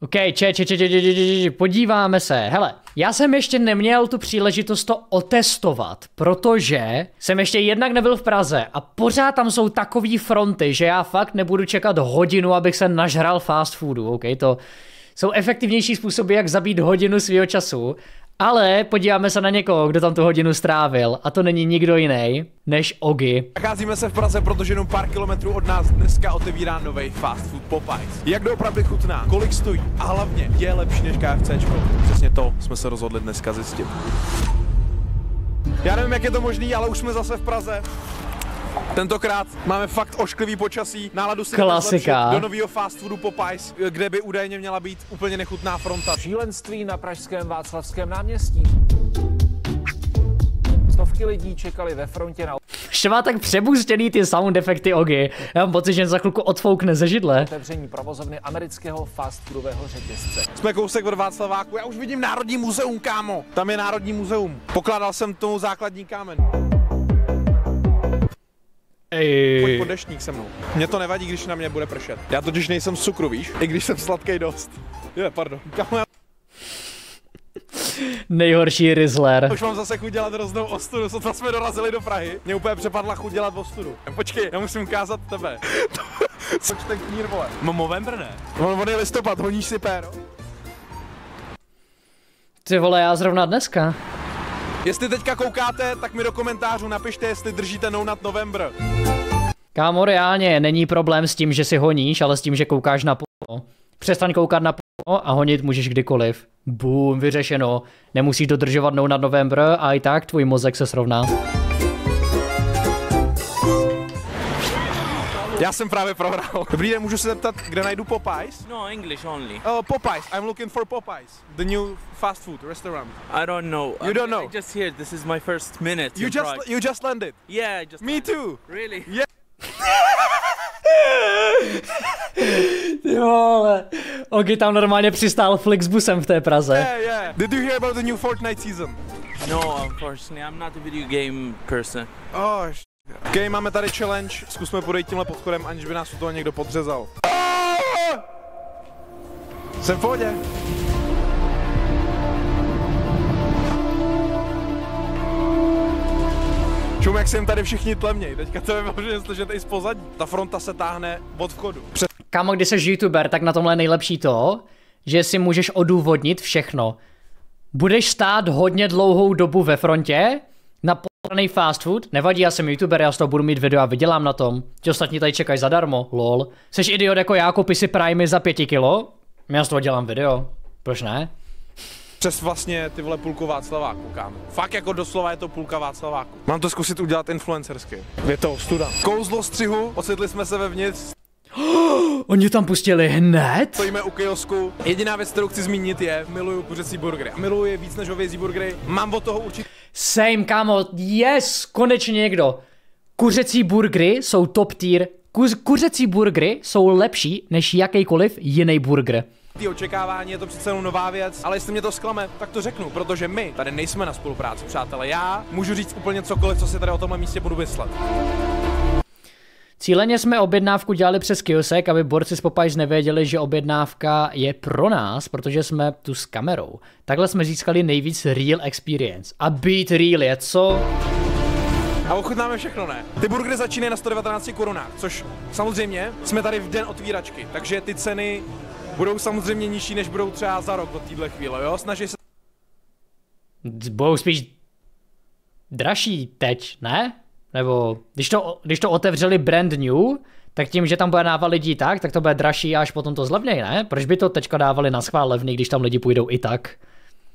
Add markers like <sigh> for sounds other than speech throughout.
OK, če, če, če, če, če, če, če, če, podíváme se. Hele, já jsem ještě neměl tu příležitost to otestovat, protože jsem ještě jednak nebyl v Praze a pořád tam jsou takové fronty, že já fakt nebudu čekat hodinu, abych se nažral fast foodu, OK, to jsou efektivnější způsoby, jak zabít hodinu svého času, ale podíváme se na někoho, kdo tam tu hodinu strávil a to není nikdo jiný než Ogi. Nacházíme se v Praze, protože jenom pár kilometrů od nás dneska otevírá nový fast food Popeyes. Jak doopravdy chutná, kolik stojí a hlavně je lepší než KFCčko. Přesně to jsme se rozhodli dneska zjistit. Já nevím, jak je to možný, ale už jsme zase v Praze. Tentokrát máme fakt ošklivý počasí, náladu si Klasika. do nového fast foodu Popeyes, kde by údajně měla být úplně nechutná fronta. Šílenství na pražském Václavském náměstí. Stovky lidí čekali ve frontě na Ještě má tak přebustěný ty sound efekty Ogi. Já mám pocit, že za chvilku odfoukne ze židle. otevření provozovny amerického fast foodového řetězce. Jsme kousek od Václaváku, já už vidím Národní muzeum, kámo. Tam je Národní muzeum. Pokládal jsem tomu základní kámen. Pojď Ej. pod deštník se mnou. Mně to nevadí, když na mě bude pršet. Já totiž nejsem cukru, víš? I když jsem sladký dost. Je, pardon. Nejhorší Rizzler. už mám zase chuť dělat hroznou ostudu, sotva jsme dorazili do Prahy. Mě úplně přepadla chuť dělat ostudu. Počkej, já musím ukázat tebe. <laughs> Což ten knír, vole. No Movember ne. On, on je listopad, honíš si péro? Ty vole, já zrovna dneska. Jestli teďka koukáte, tak mi do komentářů napište, jestli držíte No Nut November. Kámo, reálně není problém s tím, že si honíš, ale s tím, že koukáš na porno. Přestaň koukat na porno a honit můžeš kdykoliv. Boom, vyřešeno. Nemusíš dodržovat no na november a i tak tvůj mozek se srovná. Já jsem právě prohrál. Dobrý den, můžu se zeptat, kde najdu Popeyes? No, English only. Uh, Popeyes, I'm looking for Popeyes. The new fast food restaurant. I don't know. You I- don't know? I just here. This is my first minute. You in just Prague. you just landed. Yeah, I just. Me too. Really? <laughs> Yeah. Ty vole. Ogi tam normálně přistál Flixbusem v té Praze. Yeah, yeah. Did you hear about the new Fortnite season? No, unfortunately, I'm not a video game person. Oh, OK, máme tady challenge. Zkusme podejít tímhle podchodem, aniž by nás u toho někdo podřezal. Jsem v pohodě. Čum, jak se jim tady všichni tlemněj. Teďka to je možná slyšet i z pozadí. Ta fronta se táhne od vchodu. Přes Kámo, když jsi youtuber, tak na tomhle je nejlepší to, že si můžeš odůvodnit všechno. Budeš stát hodně dlouhou dobu ve frontě na podaný fast food, nevadí, já jsem youtuber, já z toho budu mít video a vydělám na tom. Ti ostatní tady čekají zadarmo, lol. Seš idiot jako já, koupí si Primy za pěti kilo? Já z toho dělám video. Proč ne? přes vlastně ty vole půlku Václaváku, kámo. Fakt jako doslova je to půlka Václaváku. Mám to zkusit udělat influencersky. Je to studa. Kouzlo střihu, ocitli jsme se vevnitř, <gasps> Oni tam pustili hned? stojíme u kiosku. Jediná věc, kterou chci zmínit je, miluju kuřecí burgery. A miluju je víc než hovězí burgery. Mám od toho určitě Same, kámo, yes, konečně někdo. Kuřecí burgery jsou top tier. Kuř, kuřecí burgery jsou lepší než jakýkoliv jiný burger. ty očekávání, je to přece jenom nová věc, ale jestli mě to zklame, tak to řeknu, protože my tady nejsme na spolupráci, přátelé. Já můžu říct úplně cokoliv, co si tady o tomhle místě budu myslet. Cíleně jsme objednávku dělali přes kiosek, aby borci z Popeyes nevěděli, že objednávka je pro nás, protože jsme tu s kamerou. Takhle jsme získali nejvíc real experience. A být real je co? A ochutnáme všechno, ne? Ty burgery začínají na 119 korunách, což samozřejmě jsme tady v den otvíračky, takže ty ceny budou samozřejmě nižší, než budou třeba za rok od téhle chvíle, jo? Snaží se Budou spíš dražší teď, ne? Nebo když to, když to otevřeli brand new, tak tím, že tam bude návat lidí tak, tak to bude dražší a až potom to zlevněj, ne? Proč by to teďka dávali na schvál levný, když tam lidi půjdou i tak?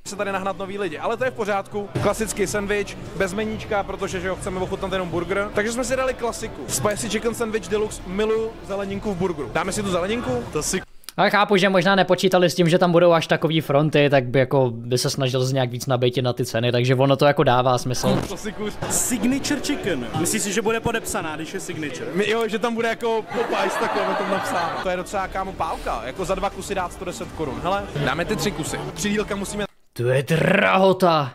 se tady nahnat noví lidi, ale to je v pořádku. Klasický sandwich, bez meníčka, protože že ho chceme ochutnat jenom burger. Takže jsme si dali klasiku. Spicy chicken sandwich deluxe, miluju zeleninku v burgeru. Dáme si tu zeleninku? To si Ale chápu, že možná nepočítali s tím, že tam budou až takový fronty, tak by jako by se snažil z nějak víc nabejtit na ty ceny, takže ono to jako dává smysl. Signature Chicken. Myslíš si, že bude podepsaná, když je Signature? My, jo, že tam bude jako Popeyes takhle na tom napsáno. To je docela kámo pálka, jako za dva kusy dát 110 korun. Hele, dáme ty tři kusy. Tři dílka musíme To je drahota.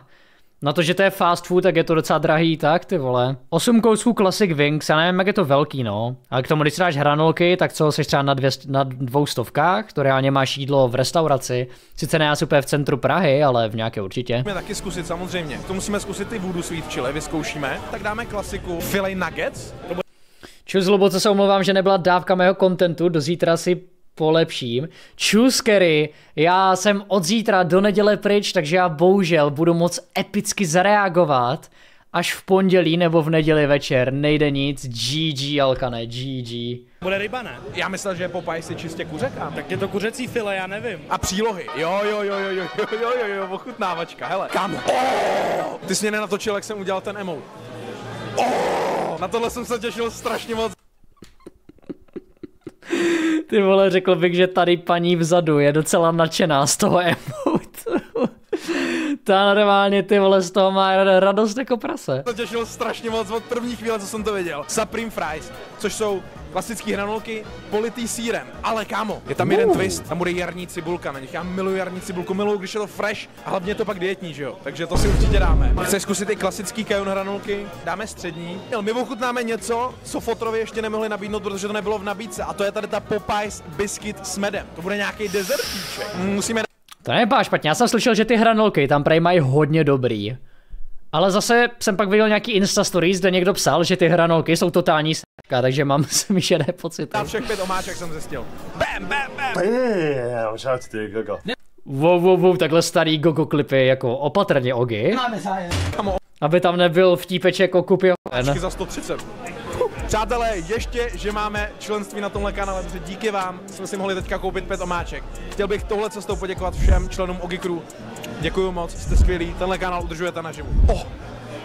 Na to, že to je fast food, tak je to docela drahý, tak ty vole. 8 kousků Classic Wings, já nevím, jak je to velký, no. Ale k tomu, když si dáš hranolky, tak co, jsi třeba na, dvě, na dvou stovkách, to reálně máš jídlo v restauraci. Sice ne asi úplně v centru Prahy, ale v nějaké určitě. Musíme taky zkusit samozřejmě. To musíme zkusit ty voodoo sweet chili, vyzkoušíme. Tak dáme klasiku filet nuggets. Čus, hluboce se omlouvám, že nebyla dávka mého kontentu, do zítra si polepším. Čus, Kerry, já jsem od zítra do neděle pryč, takže já bohužel budu moc epicky zareagovat až v pondělí nebo v neděli večer. Nejde nic, GG, Alkane, GG. Bude ryba, ne? Já myslel, že Popeye si čistě kuře, kámo. Tak je to kuřecí file, já nevím. A přílohy. Jo, jo, jo, jo, jo, jo, jo, jo, jo, ochutnávačka. Hele, kam? Oh! Ty jsi mě nenatočil, jak jsem udělal ten emote. Oh! Na tohle jsem se těšil strašně moc. Ty vole, řekl bych, že tady paní vzadu je docela nadšená z toho emotu. Ta normálně ty vole z toho má radost jako prase. Se těšil strašně moc od první chvíle, co jsem to viděl. Supreme Fries, což jsou klasické hranolky politý sírem. Ale kámo, je tam jeden twist, tam bude jarní cibulka na nich. Já miluji jarní cibulku, miluji, když je to fresh a hlavně je to pak dietní, že jo? Takže to si určitě dáme. Chceš zkusit i klasický kajon hranolky? Dáme střední. Jo, My ochutnáme něco, co Fotrovi ještě nemohli nabídnout, protože to nebylo v nabídce. A to je tady ta Popeyes biscuit s medem. To bude nějaký dezertíček. Musíme To nevypadá špatně, já jsem slyšel, že ty hranolky tam prej mají hodně dobrý. Ale zase jsem pak viděl nějaký Insta stories, kde někdo psal, že ty hranolky jsou totální s***ka, takže mám <laughs> smíšené pocity. Na všech pět omáček jsem zjistil. Bam, bam, bam. To the Gaga. Wow, wow, wow, takhle starý gogo klipy, jako opatrně ogy. Aby tam nebyl vtípeček jako kupy Taky za 130. Přátelé, ještě, že máme členství na tomhle kanále, protože díky vám jsme si mohli teďka koupit pět omáček. Chtěl bych tohle cestou poděkovat všem členům Ogi Crew. Děkuji moc, jste skvělí, tenhle kanál udržujete naživu. Oh,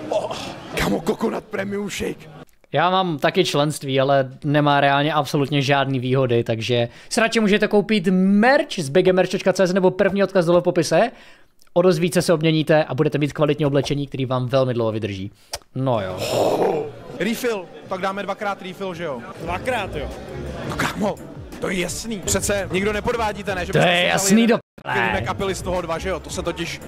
oh, kamo, Coconut Premium Shake. Já mám taky členství, ale nemá reálně absolutně žádný výhody, takže si radši můžete koupit merch z bigmerch.cz nebo první odkaz dole v popise. O dost více se obměníte a budete mít kvalitní oblečení, který vám velmi dlouho vydrží. No jo. Refill, pak dáme dvakrát refill, že jo? Dvakrát, jo. No kámo, to je jasný. Přece nikdo nepodvádíte, ne? Že To je jasný do kelímek a pili z toho dva, že jo? To se totiž...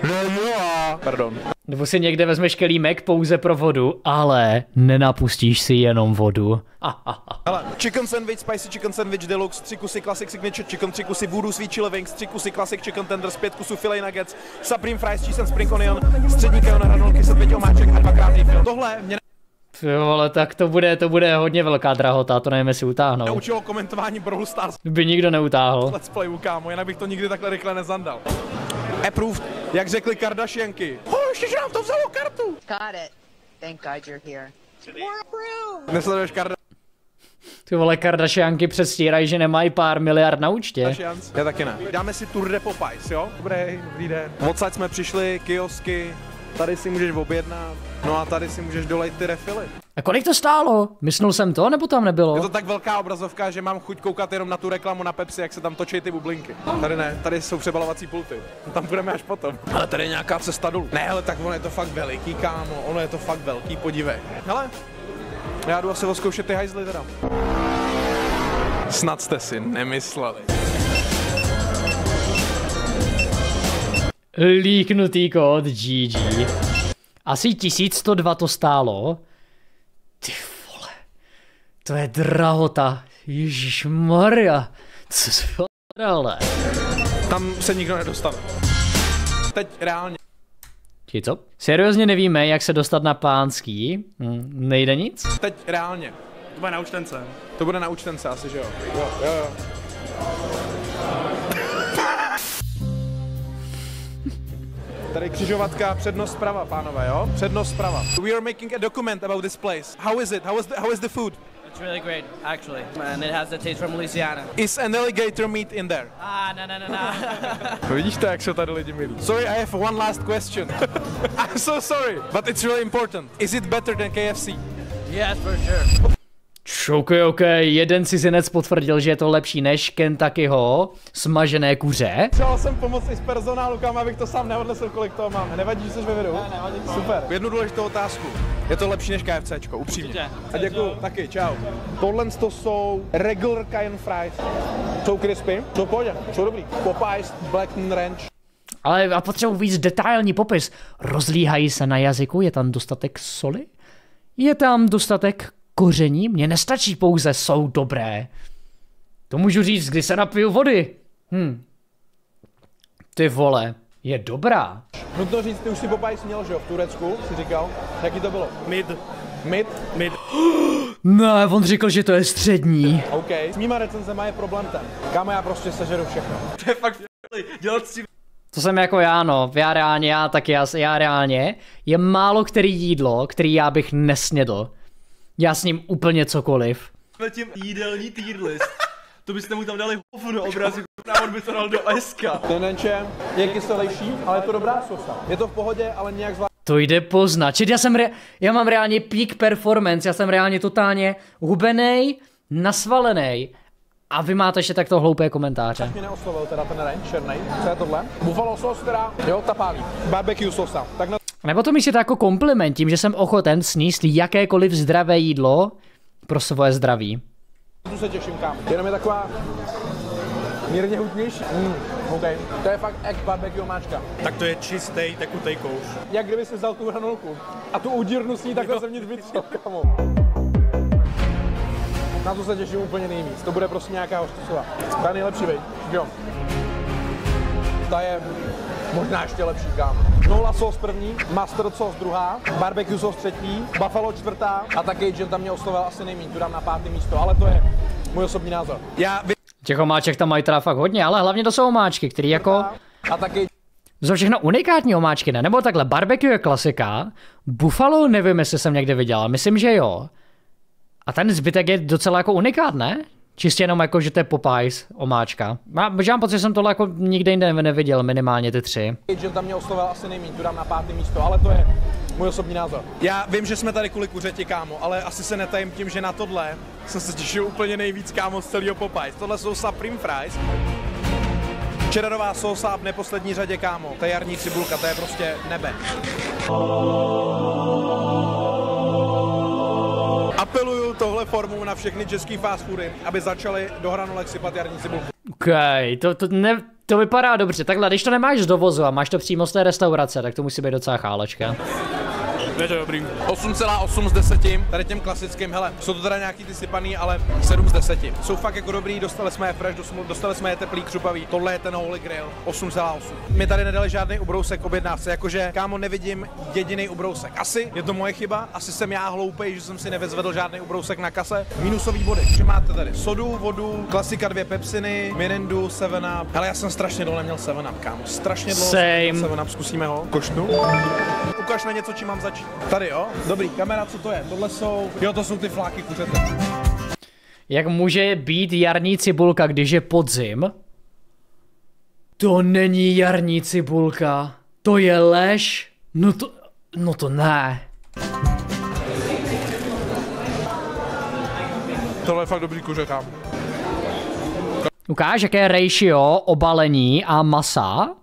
Pardon. Nebo si někde vezmeš kelímek pouze pro vodu, ale nenapustíš si jenom vodu. Ah, ah, ah. Hele, chicken sandwich, spicy chicken sandwich deluxe, tři kusy classic signature chicken, tři kusy voodoo sweet chili wings, tři kusy classic chicken tenders, pět kusů filet nuggets, supreme fries, cheese and spring onion, střední kajon hranolky, se omáček a dvakrát refill. Tohle mě Ty vole, tak to bude, to bude hodně velká drahota, to nevím, jestli utáhnou. naučilo komentování Brawl Stars By nikdo neutáhl. Let's Playu, kámo, jinak bych to nikdy takhle rychle nezandal. Approved, jak řekli Kardashianky. Oh, ještě, že nám to vzalo kartu. Got it. Thank God you're here. Nesleduješ Kardashians? Ty vole, Kardashianky předstírají, že nemají pár miliard na účtě. Já taky ne. Dáme si Tour de Popeyes, jo? Dobrý, dobrý den. Odsaď jsme přišli, kiosky, tady si můžeš objednat, no a tady si můžeš dolejt ty refily. A kolik to stálo? Myslel jsem to, nebo tam nebylo? Je to tak velká obrazovka, že mám chuť koukat jenom na tu reklamu na Pepsi, jak se tam točí ty bublinky. Tady ne, tady jsou přebalovací pulty. Tam budeme až potom. Ale tady je nějaká cesta dolů. Ne, ale tak ono je to fakt veliký, kámo. Ono je to fakt velký, podívej. Hele, já jdu asi oskoušet ty hajzly teda. Snad jste si nemysleli. Líknutý kód GG. Asi 1102 to stálo. Ty vole. To je drahota. Ježíš Maria. Co se ale. Tam se nikdo nedostane. Teď reálně. Ti co? Seriózně nevíme, jak se dostat na pánský? Hm, nejde nic? Teď reálně. To bude na účtence. To bude na účtence asi, že jo? Jo, jo, jo. Tady křižovatka, přednost zprava, pánové, jo? Přednost zprava. We are making a document about this place. How is it? How is the, how is the food? It's really great, actually, and it has the taste from Louisiana. Is an alligator meat in there? Ah, no, no, no, no. <laughs> Vidíš to, jak se tady lidi milí. Sorry, I have one last question. <laughs> I'm so sorry, but it's really important. Is it better than KFC? yes, for sure. Ok, ok, jeden cizinec potvrdil, že je to lepší než Kentuckyho smažené kuře. Přál jsem pomoct i s personálu, kam abych to sám neodnesl, kolik toho mám. Nevadí, že jsi ve videu? Ne, nevadí. Super. Jednu důležitou otázku. Je to lepší než KFCčko, upřímně. Určitě. A děkuju, taky, čau. Tohle to jsou regular cayenne fries. Jsou crispy, jsou pohodě, jsou dobrý. Popeyes Black Ranch. Ale a potřebuji víc detailní popis. Rozlíhají se na jazyku, je tam dostatek soli? Je tam dostatek koření? Mně nestačí pouze jsou dobré. To můžu říct, kdy se napiju vody. Hm. Ty vole, je dobrá. Nutno říct, ty už si Popeyes měl, že jo, v Turecku, si říkal. Jaký to bylo? Mid. Mid? Mid. <gasps> Ne, on řekl, že to je střední. OK. S mýma recenzema je problém ten. Kámo, já prostě sežeru všechno. To je fakt dělat si To jsem jako já, no. Já reálně, já taky, já, já reálně. Je málo který jídlo, který já bych nesnědl. Já s ním úplně cokoliv. tím jídelní tier list. To byste mu tam dali hofu do obrazu, a on by to dal do SK. Ten denče je kyselější, ale je to dobrá sosa. Je to v pohodě, ale nějak zvlášť. To jde poznat. Čili já jsem, re- já mám reálně peak performance, já jsem reálně totálně hubenej, nasvalený. A vy máte ještě takto hloupé komentáře. Mě neoslovil teda ten ranch černý. Co je tohle? Buffalo sos teda, jo, ta pálí. Barbecue sosa. Tak na Nebo to myslíte jako kompliment tím, že jsem ochoten sníst jakékoliv zdravé jídlo pro svoje zdraví. tu se těším kam. Jenom je taková mírně hutnější. Mm, OK. To je fakt egg barbecue máčka. Tak to je čistý, tekutej kouš. Jak kdyby si vzal tu hranolku a tu udírnu s ní takhle zevnitř vytřel, kamo. Na to se těším úplně nejvíc. To bude prostě nějaká hostisová. Ta je nejlepší, vej. Jo. Ta je možná ještě lepší, kámo. Nola sauce první, mustard sauce druhá, barbecue sauce třetí, buffalo čtvrtá a ta Cajun tam mě oslovil asi nejméně, tu dám na pátý místo, ale to je můj osobní názor. Já vy... Těch omáček tam mají teda fakt hodně, ale hlavně to jsou omáčky, které jako... A ta Cajun To jsou všechno unikátní omáčky, ne? Nebo takhle, barbecue je klasika, buffalo nevím, jestli jsem někde viděl, myslím, že jo. A ten zbytek je docela jako unikát, ne? Čistě jenom jako, že to je Popeyes omáčka. Má, že mám pocit, že jsem tohle jako nikde jinde neviděl, minimálně ty tři. Cajun tam mě oslovil asi nejméně, tu dám na pátý místo, ale to je můj osobní názor. Já vím, že jsme tady kvůli kuřeti, kámo, ale asi se netajím tím, že na tohle jsem se těšil úplně nejvíc, kámo, z celého Popeyes. Tohle jsou Supreme Fries. Čedarová sosa v neposlední řadě, kámo. Ta jarní cibulka, to je prostě nebe. Apeluju tohle formou na všechny český fast foody, aby začali do hranolek sypat jarní cibulku. OK, to, to, ne, to vypadá dobře. Takhle, když to nemáš z dovozu a máš to přímo z té restaurace, tak to musí být docela chálečka. Je to dobrý. 8,8 z 10, tady těm klasickým, hele, jsou to teda nějaký ty sypaný, ale 7 z 10. Jsou fakt jako dobrý, dostali jsme je fresh, dos- dostali jsme je teplý, křupavý, tohle je ten Holy Grail, 8,8. Mi tady nedali žádný ubrousek objednávce, jakože kámo nevidím jediný ubrousek. Asi je to moje chyba, asi jsem já hloupej, že jsem si nevezvedl žádný ubrousek na kase. Minusový body, že máte tady sodu, vodu, klasika dvě pepsiny, Mirindu, 7 Up. Ale já jsem strašně dlouho neměl 7 Up, kámo, strašně dlouho Same. neměl 7 Up, zkusíme ho. Košnu. Ukaž na něco, čím mám začít. Tady jo, dobrý, kamera, co to je? Tohle jsou, jo, to jsou ty fláky kuřete. Jak může být jarní cibulka, když je podzim? To není jarní cibulka. To je lež. No to, no to ne. Tohle je fakt dobrý kuře, kámo. Ukáž, jaké je ratio obalení a masa?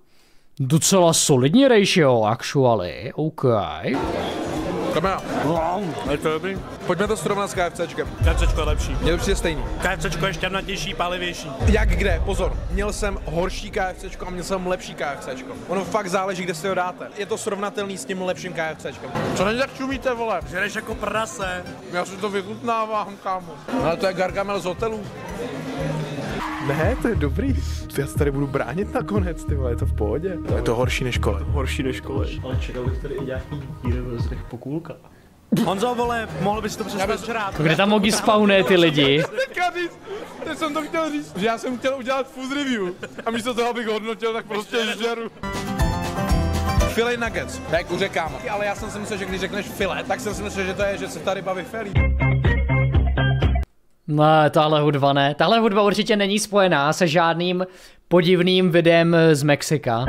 Docela solidní ratio, actually. OK. Kamera, Je to dobrý. pojďme to srovnat s KFCčkem. KFCčko je lepší. Je to přijde stejný. KFCčko je šťavnatější, palivější. Jak kde? Pozor, měl jsem horší KFCčko a měl jsem lepší KFCčko. Ono fakt záleží, kde si ho dáte. Je to srovnatelný s tím lepším KFCčkem. Co není tak čumíte, vole? Žereš jako prase. Já si to vychutnávám, kámo. Ale to je Gargamel z hotelu. Ne, to je dobrý. Já se tady budu bránit nakonec, ty vole, je to v pohodě. Je to horší než kole. Horší než kole. Ale čekal bych tady i nějaký díry v po kůlka. Honzo, vole, mohl bys to přestat žrát. Kde tam mogi spawné ty lidi? Teď jsem to chtěl říct, že já jsem chtěl udělat food review a místo toho, abych hodnotil, tak prostě žeru. Filet nuggets, to je kuře kámo. Ale já jsem si myslel, že když řekneš filet, tak jsem si myslel, že to je, že se ta ryba vyfelí. Ne, tahle hudba ne. Tahle hudba určitě není spojená se žádným podivným videem z Mexika.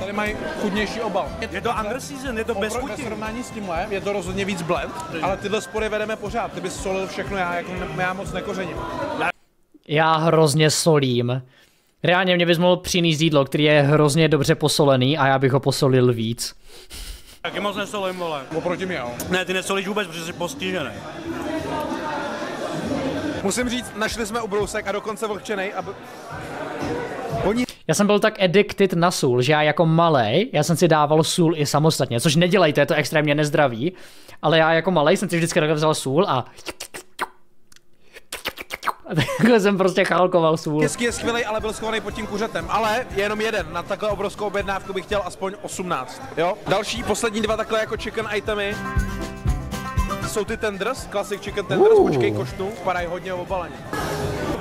Tady mají chudnější obal. Je to under season, je to bez Ve chutí. srovnání s tímhle je to rozhodně víc blend, ale tyhle spory vedeme pořád. Ty bys solil všechno, já, jako, já moc nekořením. Já hrozně solím. Reálně mě bys mohl přinést jídlo, který je hrozně dobře posolený a já bych ho posolil víc. Taky moc nesolím, vole. Oproti mě, jo. Ne, ty nesolíš vůbec, protože jsi postižený. Musím říct, našli jsme ubrousek a dokonce vlhčenej, aby... Oni Já jsem byl tak addicted na sůl, že já jako malej, já jsem si dával sůl i samostatně, což nedělejte, je to extrémně nezdravý, ale já jako malej jsem si vždycky takhle vzal sůl a a takhle jsem prostě chalkoval sůl. Hezky je skvělý, ale byl schovaný pod tím kuřetem. Ale je jenom jeden. Na takhle obrovskou objednávku bych chtěl aspoň 18. Jo? Další, poslední dva takhle jako chicken itemy. Jsou ty tenders, classic chicken tenders, uh. počkej koštu, padají hodně obaleně.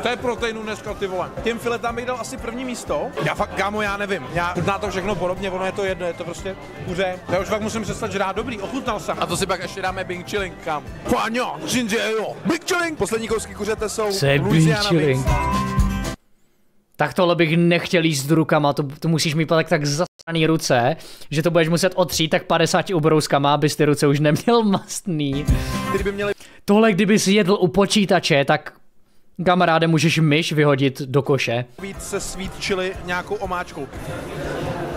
To je proteinu dneska, ty vole. Těm filetám bych dal asi první místo. Já fakt, kámo, já nevím. Já chutná to všechno podobně, ono je to jedno, je to prostě kuře. Já už fakt musím přestat žrát dobrý, ochutnal jsem. A to si pak ještě dáme Bing Chilling, kámo. Páňo, Shinji, jo. Big Chilling. Poslední kousky kuřete jsou Co je Big Chilling? Tak tohle bych nechtěl jíst rukama, to, to musíš mít tak, tak zastraný ruce, že to budeš muset otřít tak 50 ubrouskama, abys ty ruce už neměl mastný. Kdyby měli Tohle kdyby si jedl u počítače, tak kamaráde můžeš myš vyhodit do koše. být se sweet chili nějakou omáčkou.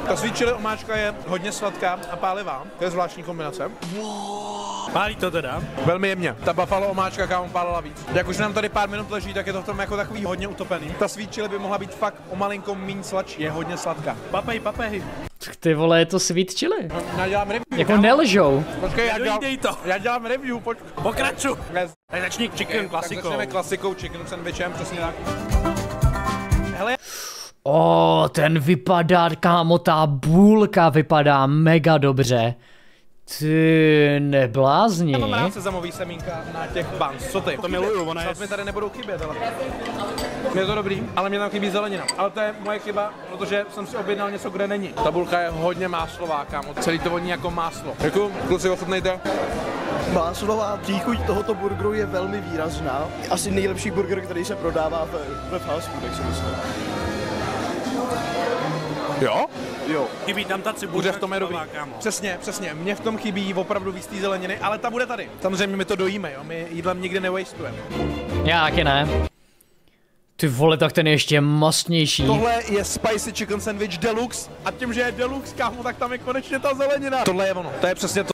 Ta sweet chili omáčka je hodně sladká a pálivá. To je zvláštní kombinace. Pálí to teda. Velmi jemně. Ta buffalo omáčka kámo pálila víc. Jak už nám tady pár minut leží, tak je to v tom jako takový hodně utopený. Ta sweet chili by mohla být fakt o malinko méně sladší. Je hodně sladká. Papej, papej. Tak Ty vole, je to sweet chili. Já dělám review. Jako nelžou. Počkej, já dělám, to. já dělám review, počkej. Pokraču. Tak začni chicken Tak klasikou. začneme klasikou chicken sandwichem, přesně tak. Hele, O, ten vypadá, kámo, ta bůlka vypadá mega dobře. Ty neblázni. já mám rád sezamový semínka na těch buns. Co ty? To miluju, ona je... Mi tady nebudou chybět, ale... Je to dobrý, ale mě tam chybí zelenina. Ale to je moje chyba, protože jsem si objednal něco, kde není. Tabulka je hodně máslová, kámo. Celý to voní jako máslo. Děkuji, kluci, ochutnejte. Máslová příchuť tohoto burgeru je velmi výrazná. Asi nejlepší burger, který se prodává ve, ve fast foodech, si myslím. Jo? Jo. Chybí tam ta cibulka. Bude v tom je dobrý. kámo. Přesně, přesně. Mně v tom chybí opravdu víc té zeleniny, ale ta bude tady. Samozřejmě my to dojíme, jo. My jídlem nikdy nevastujeme. Já taky ne. Ty vole, tak ten je ještě mastnější. Tohle je spicy chicken sandwich deluxe a tím, že je deluxe, kámo, tak tam je konečně ta zelenina. Tohle je ono. To je přesně to.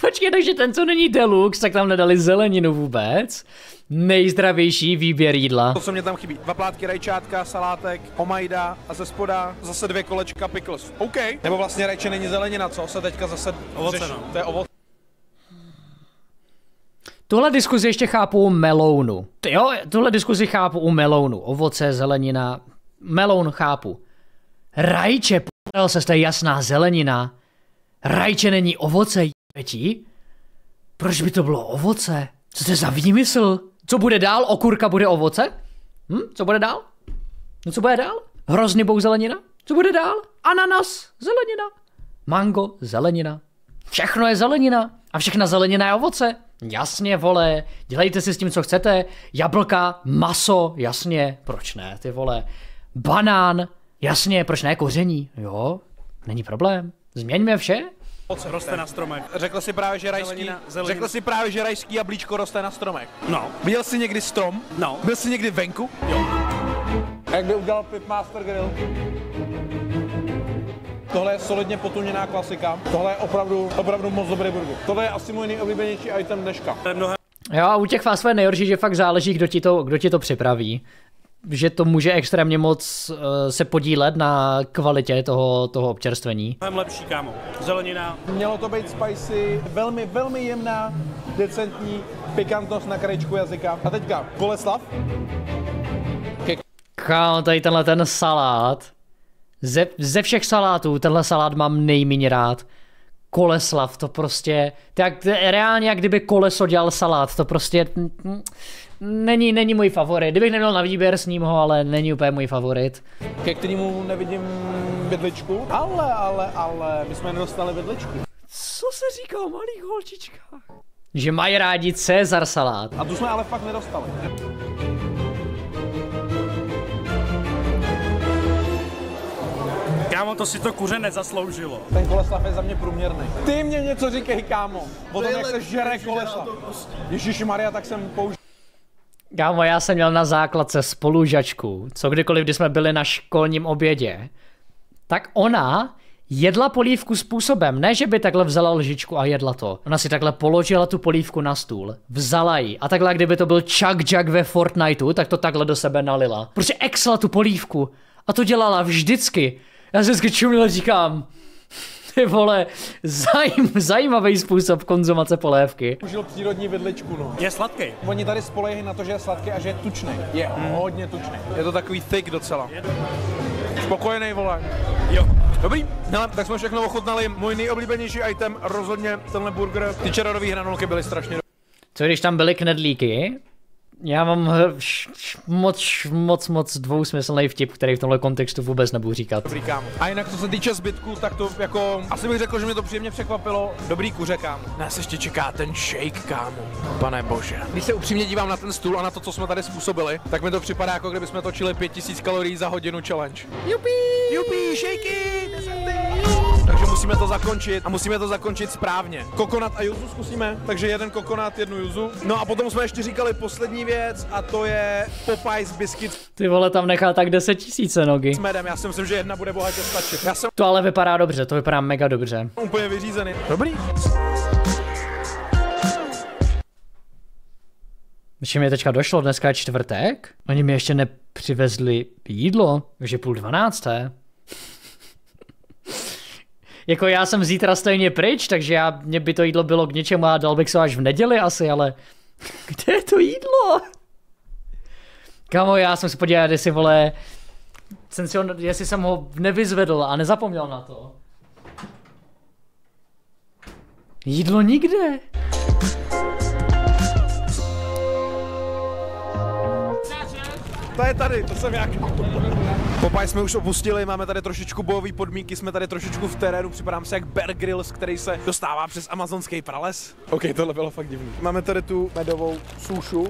Počkej, takže ten, co není deluxe, tak tam nedali zeleninu vůbec. Nejzdravější výběr jídla. To, co mě tam chybí. Dva plátky rajčátka, salátek, omajda a ze spoda zase dvě kolečka pickles. OK. Nebo vlastně rajče není zelenina, co se teďka zase Ovoce, no. To je ovoce. Tuhle diskuzi ještě chápu u melounu. Jo, tuhle diskuzi chápu u melounu. Ovoce, zelenina. Meloun chápu. Rajče, p***el se, to jasná zelenina. Rajče není ovoce, jebetí? Proč by to bylo ovoce? Co to je za výmysl? Co bude dál? Okurka bude ovoce? Hm? Co bude dál? No co bude dál? Hrozný bouk zelenina? Co bude dál? Ananas, zelenina. Mango, zelenina. Všechno je zelenina. A všechna zelenina je ovoce. Jasně, vole, dělejte si s tím, co chcete. Jablka, maso, jasně, proč ne, ty vole. Banán, jasně, proč ne koření, jo, není problém. Změňme vše. Roste na stromech. Řekl si právě, že rajský, Zelenina, zelenina. řekl si právě, že rajský jablíčko roste na stromech. No. Viděl jsi někdy strom? No. Byl jsi někdy venku? Jo. A jak by udělal Pitmaster Grill? Tohle je solidně potuněná klasika. Tohle je opravdu, opravdu moc dobrý burger. Tohle je asi můj nejoblíbenější item dneška. Jo, a u těch fast food je nejhorší, že fakt záleží, kdo ti to, kdo ti to připraví. Že to může extrémně moc uh, se podílet na kvalitě toho, toho občerstvení. mnohem lepší, kámo. Zelenina. Mělo to být spicy, velmi, velmi jemná, decentní pikantnost na krajičku jazyka. A teďka Koleslav. Kámo, tady tenhle ten salát. Ze, ze všech salátů tenhle salát mám nejméně rád. Koleslav, to prostě, tak reálně jak kdyby koleso dělal salát, to prostě není, není můj favorit. Kdybych neměl na výběr s ním ho, ale není úplně můj favorit. ke kterému nevidím vidličku. Ale, ale, ale, my jsme nedostali vidličku. Co se říká o malých holčičkách? Že mají rádi Cezar salát. A tu jsme ale fakt nedostali. Kámo, to si to kuře nezasloužilo. Ten Koleslav je za mě průměrný. Ty mě něco říkej, kámo. O tom, jak se žere Koleslav. Ježíš Maria, tak jsem použil. Kámo, já jsem měl na základce spolužačku, co kdykoliv, když jsme byli na školním obědě, tak ona jedla polívku způsobem, ne že by takhle vzala lžičku a jedla to. Ona si takhle položila tu polívku na stůl, vzala ji a takhle, kdyby to byl Chuck Jack ve Fortniteu, tak to takhle do sebe nalila. Prostě exla tu polívku A to dělala vždycky. Já se vždycky čumil říkám, <laughs> ty vole, zajím, <laughs> zajímavý způsob konzumace polévky. Užil přírodní vidličku, no. Je sladký. Oni tady spolehají na to, že je sladký a že je tučný. Je hodně tučný. Je to takový thick docela. Spokojený, vole. Jo. Dobrý, hele, tak jsme všechno ochutnali. Můj nejoblíbenější item, rozhodně tenhle burger. Ty čarodový hranolky byly strašně Co když tam byly knedlíky? Já mám hr- š- š- moc, moc, moc dvousmyslný vtip, který v tomhle kontextu vůbec nebudu říkat. dobrý, kámo. A jinak, co se týče zbytku, tak to jako, asi bych řekl, že mě to příjemně překvapilo. Dobrý kuře, kámo. Nás ještě čeká ten shake, kámo. Pane bože. Když se upřímně dívám na ten stůl a na to, co jsme tady způsobili, tak mi to připadá, jako kdyby jsme točili 5000 kalorií za hodinu challenge. Jupi! Jupi, shakey! Takže musíme to zakončit a musíme to zakončit správně. Kokonat a juzu zkusíme, takže jeden kokonat, jednu juzu. No a potom jsme ještě říkali poslední věc a to je Popeyes biscuit Ty vole, tam nechá tak 10 tisíce nogy. s medem. Já si myslím, že jedna bude bohatě stačit. Já jsem To ale vypadá dobře, to vypadá mega dobře. úplně vyřízený. Dobrý. Že mi teďka došlo, dneska je čtvrtek, oni mi ještě nepřivezli jídlo, je půl dvanácté. Jako já jsem zítra stejně pryč, takže já, mě by to jídlo bylo k něčemu a dal bych se až v neděli asi, ale <laughs> kde je to jídlo? Kamo, já jsem si podíval, jestli vole, jsem si ho, jestli jsem ho nevyzvedl a nezapomněl na to. Jídlo nikde. To je tady, to jsem jak. Popaj jsme už opustili, máme tady trošičku bojové podmínky, jsme tady trošičku v terénu, připadám se jak Bear Grylls, který se dostává přes amazonský prales. OK, tohle bylo fakt divný. Máme tady tu medovou sušu.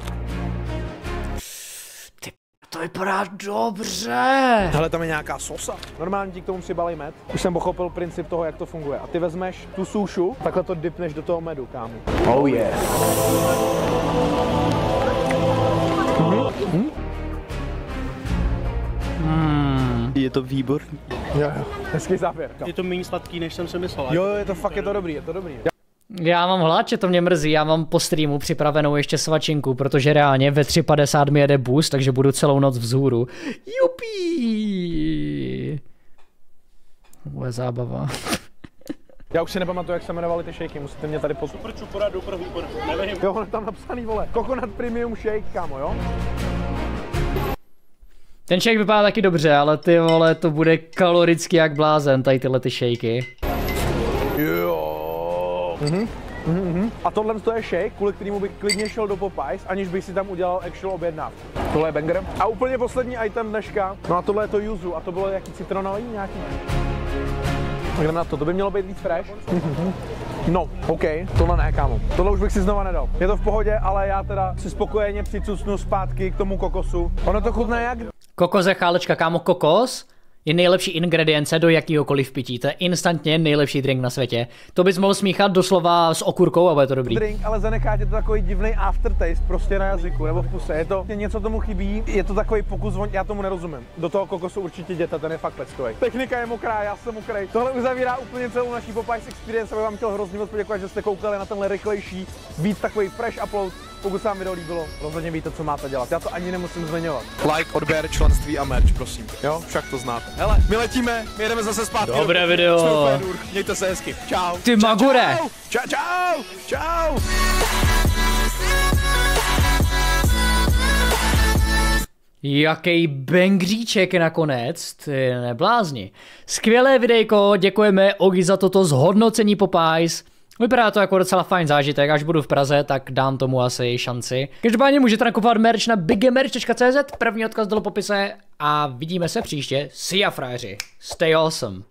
To vypadá dobře. Hele, tam je nějaká sosa. Normálně ti k tomu přibalej med. Už jsem pochopil princip toho, jak to funguje. A ty vezmeš tu sušu, takhle to dipneš do toho medu, kámo. Oh yeah. Je to výborný. Jo, jo. Hezký závěr. Je to méně sladký, než jsem si myslel. Jo, jo, je to fakt, je to dobrý, je to dobrý. Já mám hlad, že to mě mrzí, já mám po streamu připravenou ještě svačinku, protože reálně ve 3.50 mi jede bus, takže budu celou noc vzhůru. Jupí! To bude zábava. Já už si nepamatuju, jak se jmenovaly ty shakey, musíte mě tady poslouchat. Super čupora, super hooper. Nevím. Jo, on je tam napsaný, vole. Coconut Premium Shake, kámo, jo? Ten shake vypadá taky dobře, ale ty vole, to bude kaloricky jak blázen, tady tyhle ty shakey. Jo. Mhm. Mhm. A tohle to je shake, kvůli kterému bych klidně šel do Popeyes, aniž bych si tam udělal actual objednávku. Tohle je banger. A úplně poslední item dneška, no a tohle je to yuzu, a to bylo jaký citronový nějaký. Tak na to, to by mělo být víc fresh. <laughs> No, OK, tohle ne, kámo. Tohle už bych si znova nedal. Je to v pohodě, ale já teda si spokojeně přicucnu zpátky k tomu kokosu. Ono to chutná jak Kokos je chálečka, kámo, kokos je nejlepší ingredience do jakýhokoliv pití. To je instantně nejlepší drink na světě. To bys mohl smíchat doslova s okurkou a bude to dobrý. drink, ale zanechá tě to takový divný aftertaste prostě na jazyku nebo v puse. Je to něco tomu chybí, je to takový pokus, já tomu nerozumím. Do toho kokosu určitě jděte, ten je fakt peckový. Technika je mokrá, já jsem mokrý. Tohle uzavírá úplně celou naší Popeyes Experience, abych vám chtěl hrozně moc poděkovat, že jste koukali na tenhle rychlejší, víc takový fresh upload. Pokud se vám video líbilo, rozhodně víte, co máte dělat. Já to ani nemusím zmiňovat. Like, odběr, členství a merch, prosím. Jo, však to znáte. Hele, my letíme, my jedeme zase zpátky. Dobré do- video. Jsme. Mějte se hezky. Čau. Ty Čau, magure. Čau, čau, čau. Jaký bengříček nakonec, ty neblázni. Skvělé videjko, děkujeme Ogi za toto zhodnocení Popeyes. Vypadá to jako docela fajn zážitek, až budu v Praze, tak dám tomu asi šanci. Každopádně můžete nakupovat merch na bigmerch.cz, první odkaz dole popise a vidíme se příště. See ya, frajeři. Stay awesome.